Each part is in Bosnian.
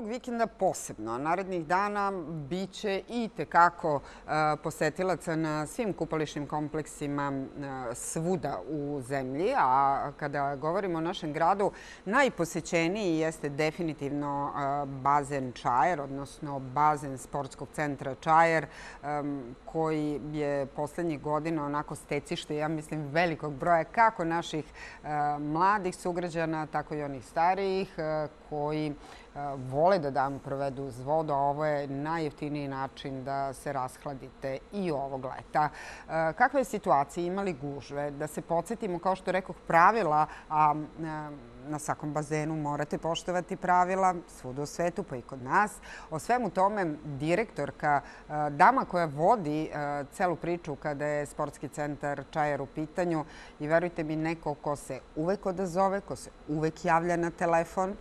ovog vikenda posebno. Narednih dana biće i tekako e, posetilaca na svim kupališnim kompleksima e, svuda u zemlji. A kada govorimo o našem gradu, najposećeniji jeste definitivno e, bazen Čajer, odnosno bazen sportskog centra Čajer, koji je poslednjih godina onako stecište, ja mislim, velikog broja kako naših mladih sugrađana, tako i onih starijih, koji vole da dan provedu uz vodu, a ovo je najjeftiniji način da se rashladite i ovog leta. Kakva je situacija? Imali gužve? Da se podsjetimo, kao što rekoh, pravila, a na svakom bazenu morate poštovati pravila, svuda u svetu, pa i kod nas. O svemu tome, direktorka, dama koja vodi celu priču kada je sportski centar Čajer u pitanju i verujte mi, neko ko se uvek odazove, ko se uvek javlja na telefon,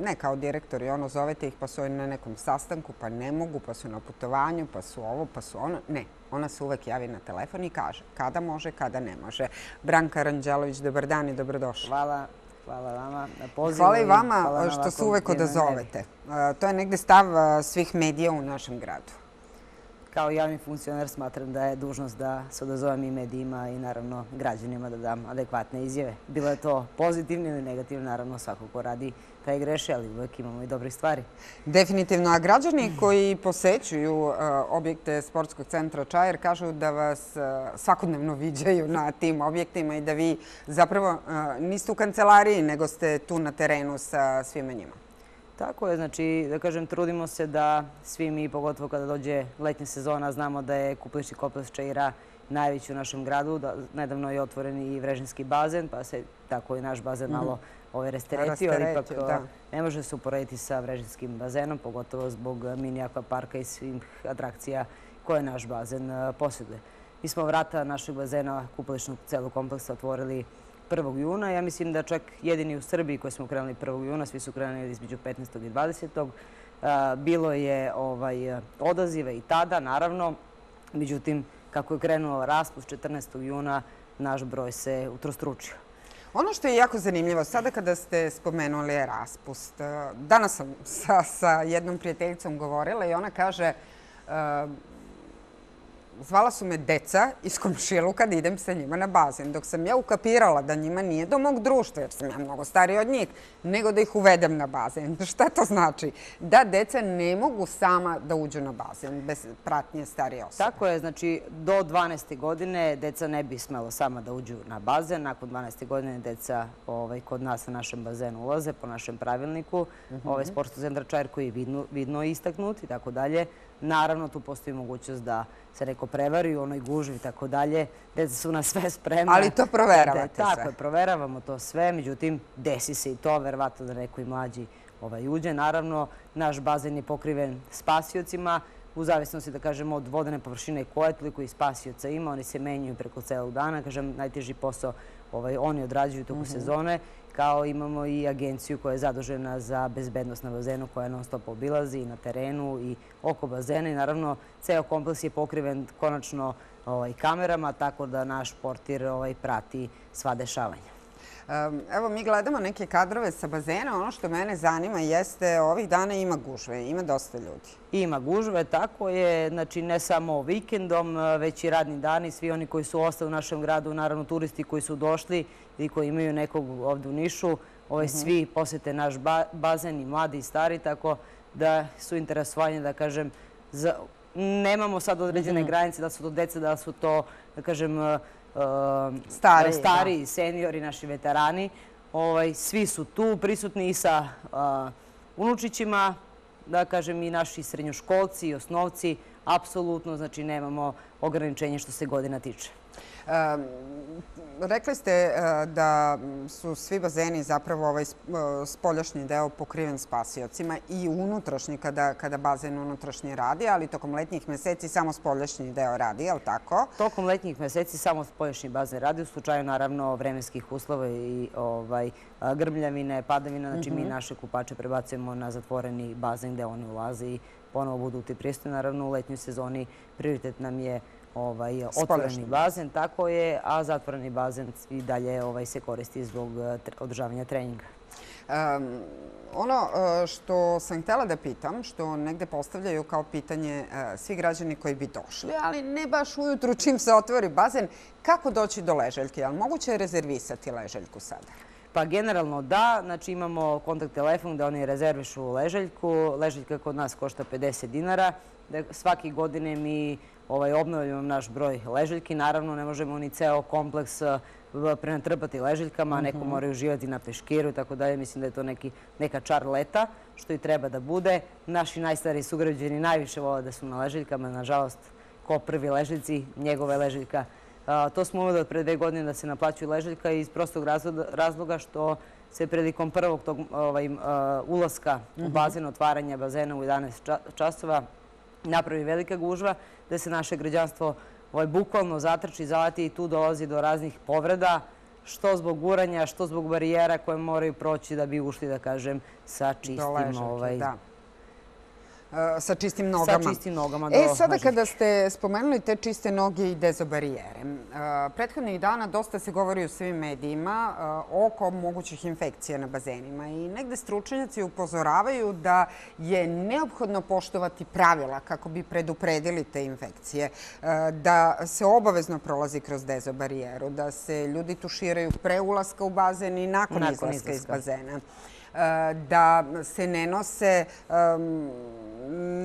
ne kao direktori, ono zovete ih pa su na nekom sastanku, pa ne mogu, pa su na putovanju, pa su ovo, pa su ono. Ne, ona se uvek javi na telefon i kaže kada može, kada ne može. Branka Ranđelović, dobar dan i dobrodošli. Hvala. Hvala vama na pozivu. Hvala i vama što se uvek odazovete. To je negde stav svih medija u našem gradu kao javni funkcioner smatram da je dužnost da se odazovem i medijima i naravno građanima da dam adekvatne izjave. Bilo je to pozitivno ili negativno, naravno svako ko radi taj greše, ali uvek imamo i dobrih stvari. Definitivno. A građani koji posećuju uh, objekte sportskog centra Čajer kažu da vas uh, svakodnevno viđaju na tim objektima i da vi zapravo uh, niste u kancelariji, nego ste tu na terenu sa svima njima. Tako je, znači, da kažem, trudimo se da svi mi, pogotovo kada dođe letnja sezona, znamo da je kuplišni kompleks Čaira najveći u našem gradu. Nedavno je otvoren i vrežinski bazen, pa se tako i naš bazen malo mhm. Ovaj resteretio. Ipak ne može se uporediti sa vrežinskim bazenom, pogotovo zbog mini akvaparka i svih atrakcija koje naš bazen eh, posjeduje. Mi smo vrata našeg bazena kuplišnog celog kompleksa otvorili 1. juna. Ja mislim da čak jedini u Srbiji koji smo krenuli 1. juna, svi su krenuli između 15. i 20. Bilo je ovaj, odazive i tada, naravno. Međutim, kako je krenuo raspust 14. juna, naš broj se utrostručio. Ono što je jako zanimljivo, sada kada ste spomenuli je raspust, eh, danas sam sa jednom prijateljicom govorila i ona kaže eh, zvala su me deca iz komšiluka da idem sa njima na bazen. Dok sam ja ukapirala da njima nije do mog društva, jer sam ja mnogo stariji od njih, nego da ih uvedem na bazen. Šta to znači? Da deca ne mogu sama da uđu na bazen bez pratnje starije osobe. Tako je. Znači, do 12. godine deca ne bi smelo sama da uđu na bazen. Nakon 12. godine deca ovaj, kod nas na našem bazenu ulaze po našem pravilniku. Mhm. Ovaj sportsko centra Čajer koji je vidno istaknut i tako dalje. Naravno, tu postoji mogućnost da se neko prevari u onoj gužvi i tako dalje. Deca su na sve spremne. Ali to proveravate sve. Tako je, proveravamo to sve. Međutim, desi se i to, verovatno da neko i mlađi ovaj, uđe. Naravno, naš bazen je pokriven spasiocima. U zavisnosti, da kažemo, od vodene površine koje toliko i spasioca ima. Oni se menjuju preko celog dana. Kažem, najteži posao ovaj, oni odrađuju toku mhm. sezone kao imamo i agenciju koja je zadužena za bezbednost na bazenu koja non stop obilazi i na terenu i oko bazena i naravno ceo kompleks je pokriven konačno ovaj, kamerama tako da naš portir ovaj, prati sva dešavanja. Evo, mi gledamo neke kadrove sa bazena. Ono što mene zanima jeste ovih dana ima gužve, ima dosta ljudi. Ima gužve, tako je. Znači, ne samo vikendom, već i radni dani. Svi oni koji su ostali u našem gradu, naravno turisti koji su došli i koji imaju nekog ovdje u Nišu, ovaj, mhm. svi posjete naš bazen i mladi i stari, tako da su interesovanje, da kažem, nemamo sad određene mhm. granice, da su to deca, da su to, da kažem, Ehm, stari seniori, naši veterani. Ovaj, svi su tu prisutni i sa unučićima, da kažem i naši srednjoškolci i osnovci. Apsolutno, znači nemamo ograničenje što se godina tiče. Rekli ste e, da su svi bazeni zapravo ovaj e, spoljašnji deo pokriven spasiocima i unutrašnji kada bazen unutrašnji radi, ali tokom letnjih meseci samo spoljašnji deo radi, je li tako? Tokom letnjih meseci samo spoljašnji bazen radi, u slučaju naravno vremenskih uslova i ovaj, grbljavine, padavina. Znači mi mhm. naše kupače prebacujemo na zatvoreni bazen gde oni ulaze i ponovo budu u ti pristoji. Naravno u letnjoj sezoni prioritet nam je Ovaj, otvoreni bazen, tako je, a zatvoreni bazen i dalje ovaj, se koristi zbog eh, održavanja treninga. Ono e, što sam htjela da pitam, što negde postavljaju kao pitanje e, svi građani koji bi došli, ali ne baš ujutru čim se otvori bazen, kako doći do leželjke? Ali moguće je rezervisati leželjku sada? Pa generalno da, znači imamo kontakt telefon gde oni rezervišu leželjku. Leželjka kod nas košta 50 dinara. Svaki godine mi ovaj, obnovljamo naš broj leželjki. Naravno, ne možemo ni ceo kompleks eh, prenatrpati leželjkama, neko mhm. mora uživati na peškiru tako dalje. Mislim da je to neka čar leta, što i treba da bude. Naši najstariji sugrađeni najviše vole da su na leželjkama. Nažalost, ko prvi leželjci, njegove leželjka To smo od pre dve godine da se naplaćuju leželjka iz prostog razloga što se predikom prvog tog ovaj, ulaska u mhm. bazen, otvaranja bazena u 11 časova, napravi velika gužva, da se naše građanstvo ovaj, bukvalno zatrči, zalati i tu dolazi do raznih povreda, što zbog guranja, što zbog barijera koje moraju proći da bi ušli, da kažem, sa čistim Eh, sa čistim nogama. Sa čistim nogama. E, sada kada ste spomenuli te čiste noge i dezobarijere, eh, prethodnih dana dosta se govori u svim medijima eh, oko mogućih infekcija na bazenima i negde stručenjaci upozoravaju da je neophodno poštovati pravila kako bi predupredili te infekcije, da se obavezno prolazi kroz dezobarijeru, da se ljudi tuširaju pre ulaska u bazen i nakon izlaska iz bazena da se ne nose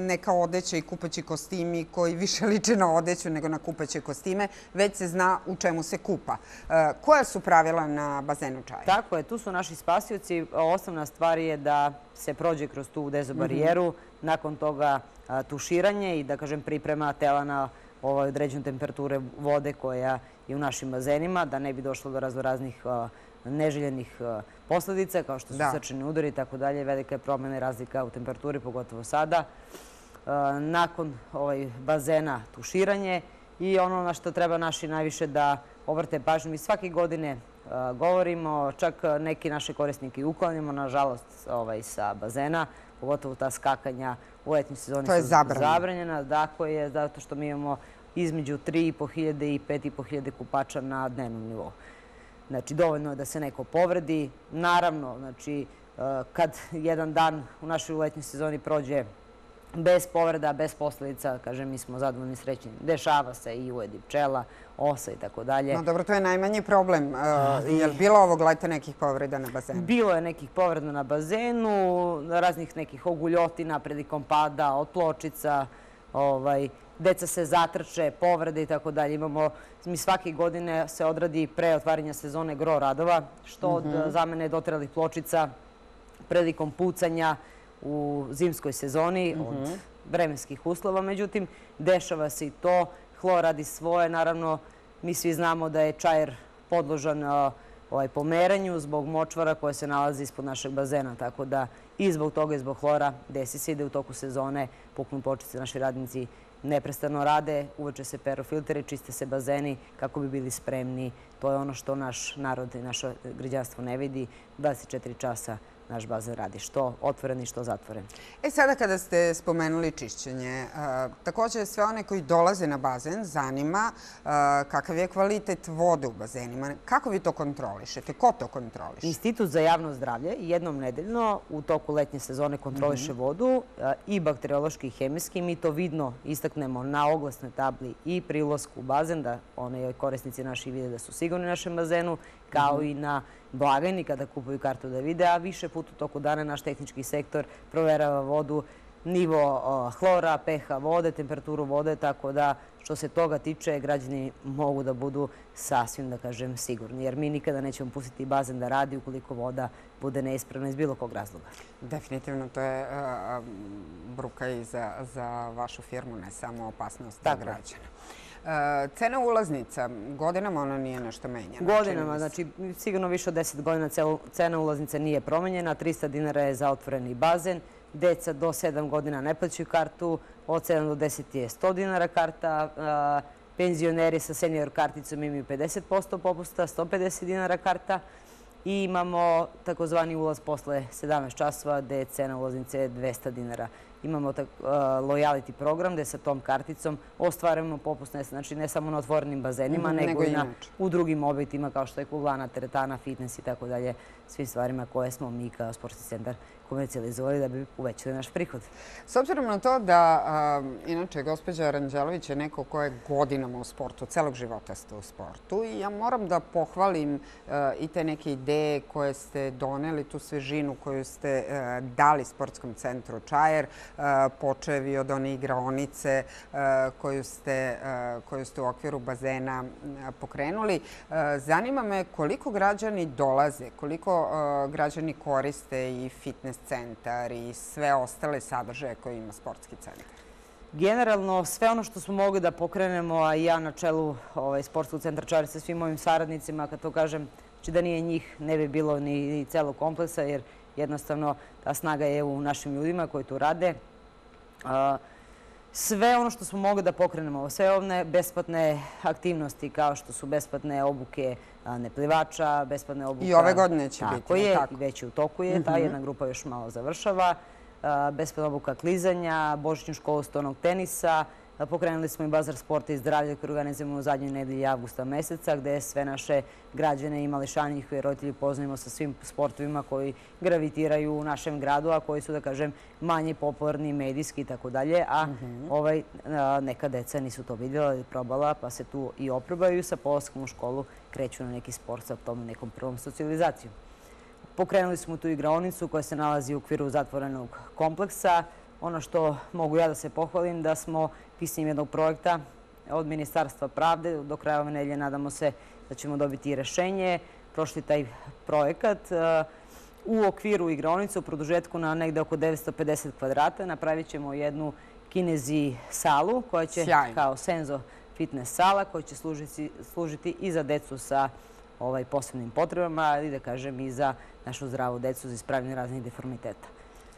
neka odeća i kupaći kostimi koji više liče na odeću nego na kupaće kostime, već se zna u čemu se kupa. E, koja su pravila na bazenu čaja? Tako je, tu su naši spasioci. Osnovna stvar je da se prođe kroz tu dezobarijeru, mhm. nakon toga tuširanje i da kažem priprema tela na određenu temperature vode koja je u našim bazenima, da ne bi došlo do razvoraznih neželjenih posledica, kao što su srčani udari i tako dalje. Velika je promjena i razlika u temperaturi, pogotovo sada. E, nakon ovaj, bazena tuširanje i ono na što treba naši najviše da obrte pažnju. Mi svake godine e, govorimo, čak neki naše korisnike i uklonimo, nažalost, ovaj, sa bazena, pogotovo ta skakanja u letnji sezoni su zabranjena. Dakle, je zato što mi imamo između 3.500 i 5.500 kupača na dnevnom nivou. Znači, dovoljno je da se neko povredi. Naravno, znači, e, kad jedan dan u našoj letnjoj sezoni prođe bez povreda, bez posljedica, kažem, mi smo zadovoljni srećni. Dešava se i ujedi pčela, osa i tako dalje. No dobro, to je najmanji problem. E, je li bilo ovog leta nekih povreda na bazenu? Bilo je nekih povreda na bazenu, raznih nekih oguljotina, predikom pada, od pločica, ovaj, deca se zatrče, povrede i tako dalje. Imamo, mi svake godine se odradi pre otvaranja sezone gro radova, što od mhm. zamene dotrelih pločica, predikom pucanja u zimskoj sezoni od mhm. vremenskih uslova. Međutim, dešava se i to. Hlor radi svoje. Naravno, mi svi znamo da je čajer podložan ovaj, pomeranju zbog močvara koje se nalazi ispod našeg bazena. Tako da i zbog toga i zbog hlora desi se ide u toku sezone, puknu počice naši radnici neprestano rade, uveče se peru filtere, čiste se bazeni kako bi bili spremni. To je ono što naš narod i naše građanstvo ne vidi. 24 časa naš bazen radi. Što otvoren i što zatvoren. E sada kada ste spomenuli čišćenje, također sve one koji dolaze na bazen zanima kakav je kvalitet vode u bazenima. Kako vi to kontrolišete? Ko to kontroliše? Institut za javno zdravlje jednom nedeljno u toku letnje sezone kontroliše mhm. vodu i bakteriološki i hemijski. Mi to vidno istaknemo na oglasnoj tabli i pri ulazku u bazen, da one korisnici naši vide da su sigurni u našem bazenu, kao mhm. i na blagajni kada kupuju kartu da vide, a više put u toku dana naš tehnički sektor proverava vodu, nivo hlora, pH vode, temperaturu vode, tako da što se toga tiče, građani mogu da budu sasvim, da kažem, sigurni. Jer mi nikada nećemo pustiti bazen da radi ukoliko voda bude neispravna iz bilo kog razloga. Definitivno, to je bruka i za vašu firmu, ne samo opasnost za građana. Cena ulaznica, godinama ona nije nešto menjena? Godinama, znači sigurno više od 10 godina cena ulaznice nije promenjena. 300 dinara je za otvoreni bazen. Deca do 7 godina ne plaćaju kartu. Od 7 do 10 je 100 dinara karta. Penzioneri sa senior karticom imaju 50% popusta, 150 dinara karta. I imamo takozvani ulaz posle 17 časova gde je cena ulaznice 200 dinara. Imamo lojality program gde sa tom karticom ostvarujemo popusne, znači ne samo na otvorenim bazenima, mhm, nego i u drugim objektima kao što je kuglana, teretana, fitness i tako dalje, svim stvarima koje smo mi kao sportski centar komercijalizovali da bi uvećali naš prihod. S obzirom na to da, um, inače, gospođa Aranđelović je neko ko je godinama u sportu, celog života ste u sportu i ja moram da pohvalim uh, i te neke ideje koje ste doneli, tu svežinu koju ste uh, dali sportskom centru Čajer, uh, počevi od one igraonice koju ste, koju ste u okviru bazena pokrenuli. Zanima me koliko građani dolaze, koliko građani koriste i fitness centar i sve ostale sadržaje koje ima sportski centar? Generalno, sve ono što smo mogli da pokrenemo, a ja na čelu ovaj, sportskog centra Čar sa svim mojim saradnicima, kad to kažem, znači da nije njih, ne bi bilo ni celog kompleksa, jer jednostavno ta snaga je u našim ljudima koji tu rade. Sve ono što smo mogli da pokrenemo, sve ovne besplatne aktivnosti kao što su besplatne obuke neplivača, besplatne obuke... I ove godine će biti. Tako je, već u toku je. Ta mhm. jedna grupa još malo završava. Besplatna obuka klizanja, božićnu školu stonog tenisa, Pokrenuli smo i bazar sporta i zdravlja koji organizujemo u zadnjoj nedelji avgusta meseca, gde sve naše građane i mališani i njihovi roditelji poznajemo sa svim sportovima koji gravitiraju u našem gradu, a koji su, da kažem, manje popularni, medijski i tako dalje. A mhm. ovaj, neka deca nisu to vidjela ili probala, pa se tu i oprobaju sa polaskom u školu, kreću na neki sport sa tom nekom prvom socijalizacijom. Pokrenuli smo tu igraonicu koja se nalazi u okviru zatvorenog kompleksa. Ono što mogu ja da se pohvalim, da smo pisanjem jednog projekta od Ministarstva pravde. Do kraja ove nedelje nadamo se da ćemo dobiti i rešenje. Prošli taj projekat e, u okviru igronice u produžetku na negde oko 950 kvadrata. Napravit ćemo jednu kinezi salu koja će kao senzo fitness sala koja će služiti i za decu sa ovaj, posebnim potrebama, ali da kažem i za našu zdravu decu za ispravljanje raznih deformiteta.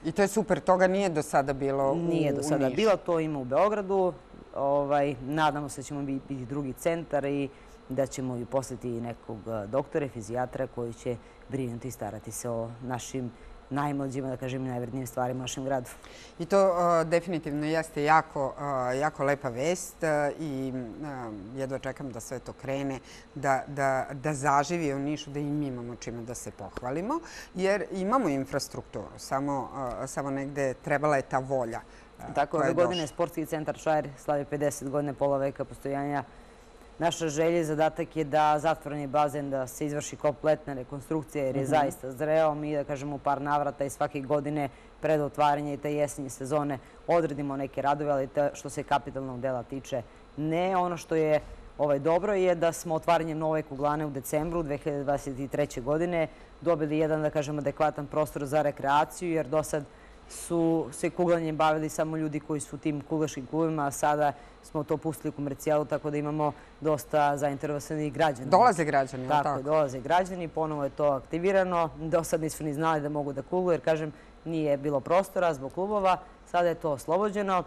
I to je super, toga nije do sada bilo u Nišu? Nije do sada bilo, to ima u Beogradu. Ovaj, nadamo se da ćemo biti drugi centar i da ćemo i poslati nekog doktore, fizijatra koji će brinuti i starati se o našim najmlađima, da kažem, najvrednijim stvarima u našem gradu. I to definitivno jeste jako lepa vest i jedva čekam da sve to krene, da zaživi u Nišu, da i mi imamo čime da se pohvalimo, jer imamo infrastrukturu, samo negde trebala je ta volja. Tako, ove godine Sportski centar Šajer slavi 50 godine, pola veka postojanja Naša želja i zadatak je da zatvoreni bazen da se izvrši kompletna rekonstrukcija jer je mhm. zaista zreo. Mi da kažemo u par navrata i svake godine pred otvaranje i te jesenje sezone odredimo neke radove, ali što se kapitalnog dela tiče ne. Ono što je ovaj, dobro je da smo otvaranjem nove kuglane u decembru 2023. godine dobili jedan, da kažemo, adekvatan prostor za rekreaciju jer do sad su se kuglanjem bavili samo ljudi koji su tim kuglaškim klubima, a sada smo to pustili u komercijalu, tako da imamo dosta zainteresovanih građana. Dolaze građani, tako? Tako, dolaze građani, ponovo je to aktivirano. Do sad nisu ni znali da mogu da kuglu, jer, kažem, nije bilo prostora zbog klubova. Sada je to oslobođeno.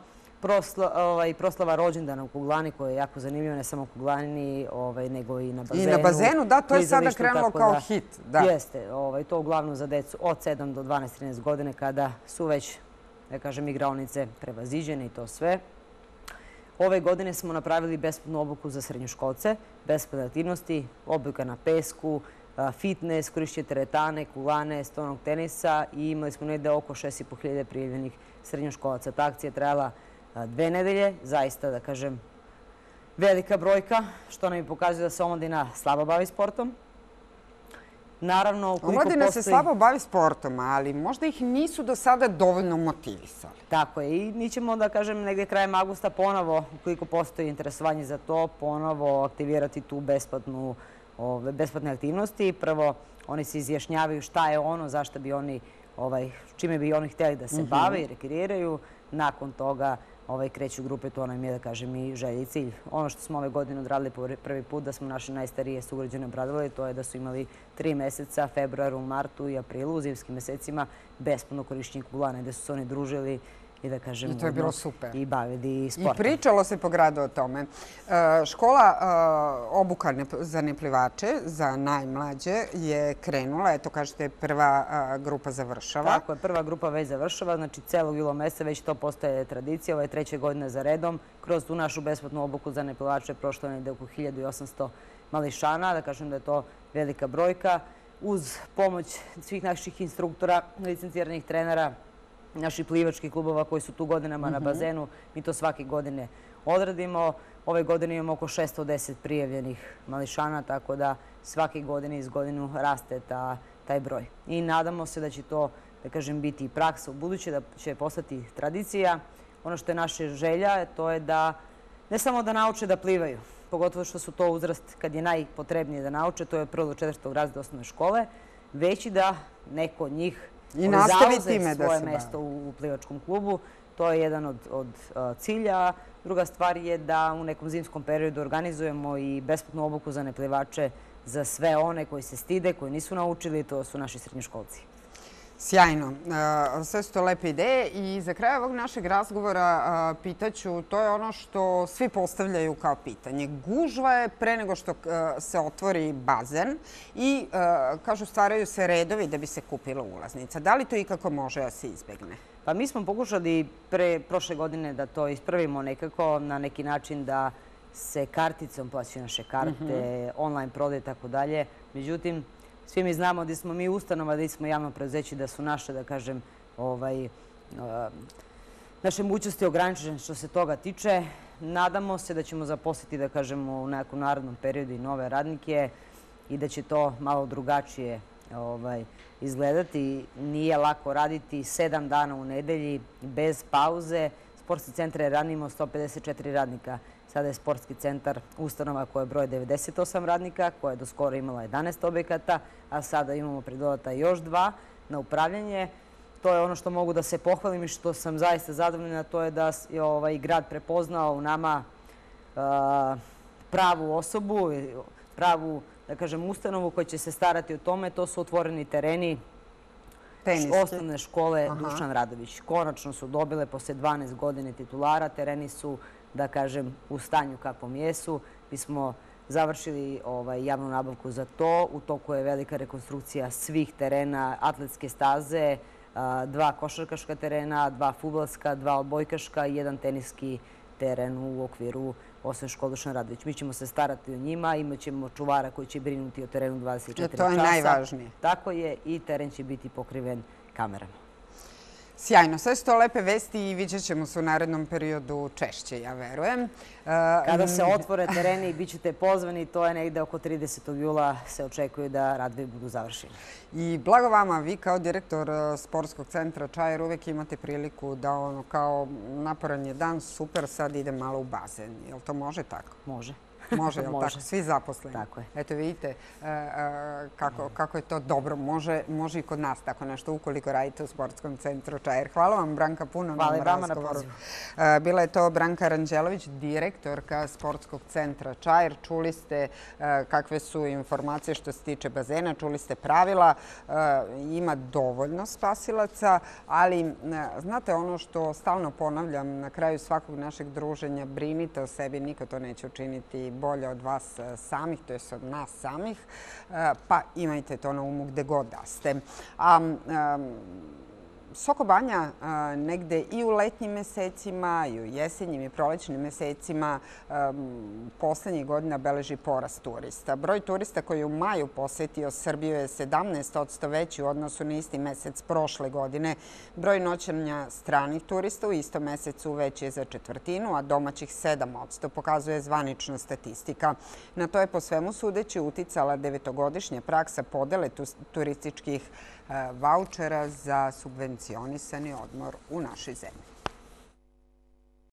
Ovaj, proslava rođendana u Kuglani, koja je jako zanimljiva, ne samo u Kuglani, ovaj, nego i na bazenu. I na bazenu, da, to je sada krenulo kao hit. Jeste, ovaj, to uglavnom za decu od 7 do 12-13 godine, kada su već, da kažem, igraonice prevaziđene i to sve. Ove godine smo napravili besplatnu obuku za srednjoškolce, besplatne aktivnosti, obuka na pesku, fitness, korišće teretane, kulane, stonog tenisa i imali smo negde oko 6.500 prijavljenih srednjoškolaca. Ta akcija je trajala dve nedelje, zaista da kažem velika brojka, što nam i pokazuje da se omladina slabo bavi sportom. Naravno, Omladina se slabo bavi sportom, ali možda ih nisu do sada dovoljno motivisali. Tako je. I mi ćemo, da kažem, negdje krajem augusta ponovo, ukoliko postoji interesovanje za to, ponovo aktivirati tu besplatne aktivnosti. Prvo, oni se izjašnjavaju šta je ono, zašto bi oni, ovaj, čime bi oni htjeli da se mhm. bave i rekreiraju. Nakon toga, ovaj, kreću grupe, to nam je, da kažem, i želji cilj. Ono što smo ove godine odradili prvi put, da smo naše najstarije sugrađane obradovali, to je da su imali tri meseca, februaru, martu i aprilu, u zimskim mesecima, besplatno korišćenje kulane, gde su se oni družili i da kažem... I to je bilo super. I bavili sportom. I pričalo se po gradu o tome. E, škola e, obuka za neplivače, za najmlađe, je krenula. Eto, kažete, prva grupa završava. Tako je, prva grupa već završava. Znači, celog jula mjeseca već to postaje tradicija. Ovo je treće godine za redom. Kroz tu našu besplatnu obuku za neplivače prošlo je nekde oko 1800 mališana. Da kažem da je to velika brojka. Uz pomoć svih naših instruktora, licenciranih trenera, naših plivačkih klubova koji su tu godinama na mhm. bazenu. Mi to svake godine odradimo. Ove godine imamo oko 610 prijavljenih mališana, tako da svake godine iz godinu raste taj broj. I nadamo se da će to, da kažem, biti praksa u buduće, da će postati tradicija. Ono što je naše želja, to je da ne samo da nauče da plivaju, pogotovo što su to uzrast kad je najpotrebnije da nauče, to je prvo do četvrtog razreda osnovne škole, već i da neko od njih I nastavi time da svoje mesto u plivačkom klubu. To je jedan od cilja. Druga stvar je da u nekom zimskom periodu organizujemo i besplatnu obuku za neplivače za sve one koji se stide, koji nisu naučili, to su naši srednjoškolci. Sjajno. E, sve su to lepe ideje i za kraj ovog našeg razgovora pitaću, to je ono što svi postavljaju kao pitanje. Gužva je pre nego što e, se otvori bazen i e, kažu stvaraju se redovi da bi se kupila ulaznica. Da li to ikako može da se izbegne? Pa mi smo pokušali pre prošle godine da to ispravimo nekako na neki način da se karticom plaćaju naše karte, mhm. online prode i tako dalje. Međutim, svi mi znamo da smo mi ustanova, da smo javno preuzeći, da su naše, da kažem, ovaj, e, naše mogućnosti ograničene što se toga tiče. Nadamo se da ćemo zaposliti, da kažemo, u nekom narodnom periodu i nove radnike i da će to malo drugačije ovaj, izgledati. Nije lako raditi sedam dana u nedelji bez pauze. Sportski centar je ranimo 154 radnika. Sada je sportski centar ustanova koja je broj 98 radnika, koja je do skoro imala 11 objekata, a sada imamo predodata još dva na upravljanje. To je ono što mogu da se pohvalim i što sam zaista zadovoljena, to je da je ovaj grad prepoznao u nama pravu osobu, pravu ustanovu koja će se starati o tome. To su otvoreni tereni osnovne škole Dušan Radović. Konačno su dobile posle 12 godine titulara. Tereni su da kažem, u stanju kakvom jesu. Mi smo završili ovaj, javnu nabavku za to. U toku je velika rekonstrukcija svih terena, atletske staze, dva košarkaška terena, dva futbolska, dva odbojkaška i jedan teniski teren u okviru osnovne škole Dušan Radović. Mi ćemo se starati o njima, imat ćemo čuvara koji će brinuti o terenu 24 časa. To je najvažnije. Tako je i teren će biti pokriven kamerama. Sjajno. Sve su to lepe vesti i vidjet ćemo se u narednom periodu češće, ja verujem. Kada se otvore tereni i bit ćete pozvani, to je negde oko 30. jula se očekuju da radve budu završeni. I blago vama, vi kao direktor e, sportskog centra Čajer uvek imate priliku da ono kao naporan je dan, super, sad ide malo u bazen. Je li to može tako? Može. Može, jel tako? Svi zaposleni. Tako je. Eto vidite e, e, kako je to dobro. Može i kod nas tako nešto ukoliko radite u sportskom centru Čajer. Hvala vam, Branka, puno na razgovoru. Hvala i vama na. E, bila je to Branka Ranđelović, direktorka sportskog centra Čajer. Čuli ste kakve su informacije što se tiče bazena, čuli ste pravila. Ima dovoljno spasilaca, ali znate ono što stalno ponavljam na kraju svakog našeg druženja, brinite o sebi, niko to neće učiniti bolje od vas e, samih, to je od nas samih, e, pa imajte to na umu gde god da ste. A Sokobanja e, negde i u letnjim mesecima i u jesenjim i prolećnim mesecima e, poslednjih godina beleži porast turista. Broj turista koji je u maju posetio Srbiju je 17% veći u odnosu na isti mesec prošle godine. Broj noćanja stranih turista u istom mesecu veći je za četvrtinu, a domaćih 7% pokazuje zvanična statistika. Na to je po svemu sudeći uticala devetogodišnja praksa podele turističkih vaučera za subvencionisani odmor u našoj zemlji.